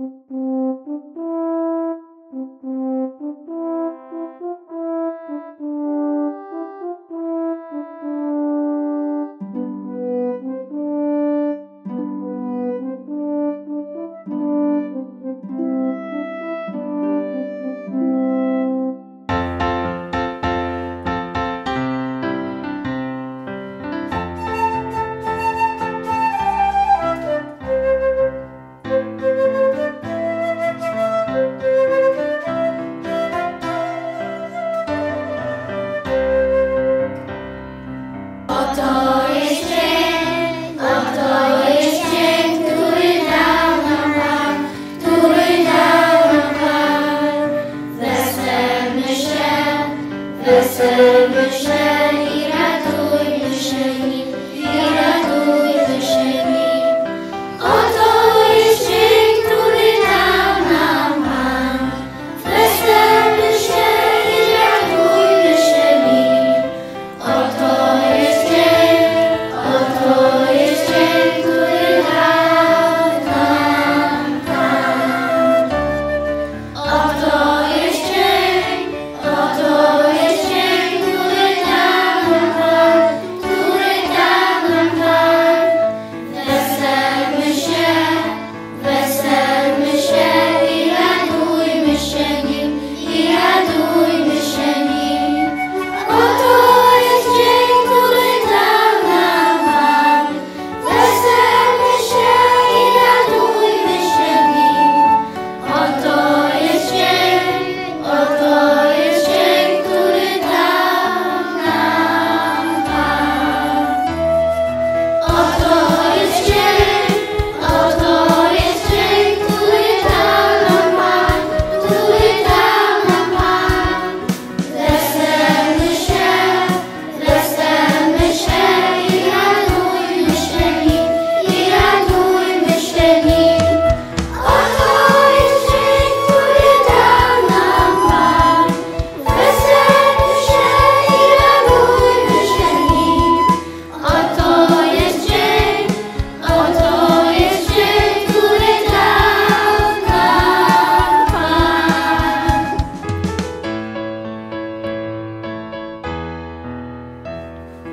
Mm-hmm. Blessed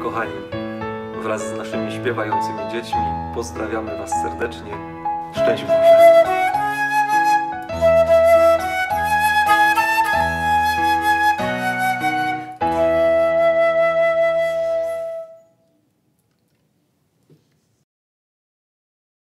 kochani, wraz z naszymi śpiewającymi dziećmi pozdrawiamy Was serdecznie. Szczęść Boże!